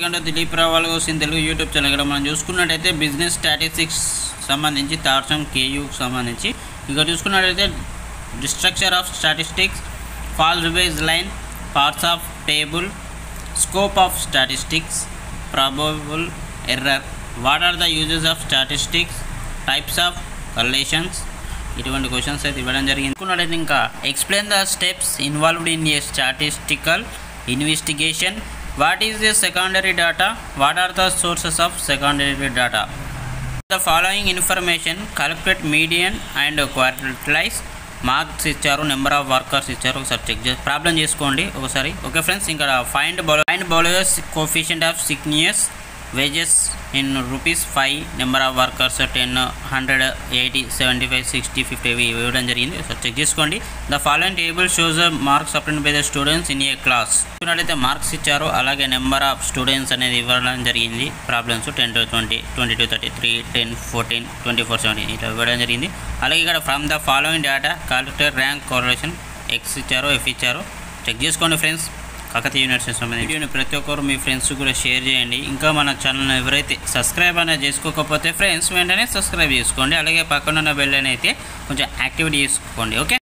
ఎందుకంటే దిలీప్ రావాలి వస్తుంది తెలుగు యూట్యూబ్ ఛానల్ ఇక్కడ మనం చూసుకున్నట్టయితే బిజినెస్ స్టాటిస్టిక్స్ సంబంధించి తార్సం కేయూకి సంబంధించి. ఇక్కడ చూసుకున్నట్టయితే destruction of statistics fall base line parts of table scope of statistics probable error what are the uses of statistics types of correlations ఇటువంటి క్వశ్చన్స్ అయితే ఇవ్వడం జరిగింది. అనుకున్నట్టయితే ఇంకా explain the steps involved in a statistical investigation what is the secondary data? What are the sources of secondary data? The following information collected median and quartiles marks ఇచ్చారు number of workers ఇచ్చారు. ఒకసారి check చేసి problem చేసుకోండి ఒకసారి. Okay friends ఇంకా find బౌల find Bowley's coefficient of skewness wages in rupees five number of workers ten hundred eighty seventy five sixty fifty ఇవి ఇవ్వడం జరిగింది. సార్ చెక్ చేసుకోండి. The following table shows marks obtained by the students in a class చూసినట్లయితే marks ఇచ్చారు. అలాగే number of students అనేది ఇవ్వడం జరిగింది. Problems ten to twenty twenty to thirty three ten fourteen twenty four seventeen ఇట్లా ఇవ్వడం జరిగింది. అలాగే ఇక్కడ from the following data calculate rank correlation X ఇచ్చారు ఎఫ్ ఇచ్చారు. చెక్ చేసుకోండి ఫ్రెండ్స్ కాకతీయ యూనివర్సిటీ సంబంధించి వీడియోని ప్రతి ఒక్కరు మీ ఫ్రెండ్స్ కూడా షేర్ చేయండి. ఇంకా మన ఛానల్ని ఎవరైతే సబ్స్క్రైబ్ అనేది చేసుకోకపోతే ఫ్రెండ్స్ వెంటనే సబ్స్క్రైబ్ చేసుకోండి. అలాగే పక్కన ఉన్న బెల్ అయితే కొంచెం యాక్టివేట్ చేసుకోండి. ఓకే?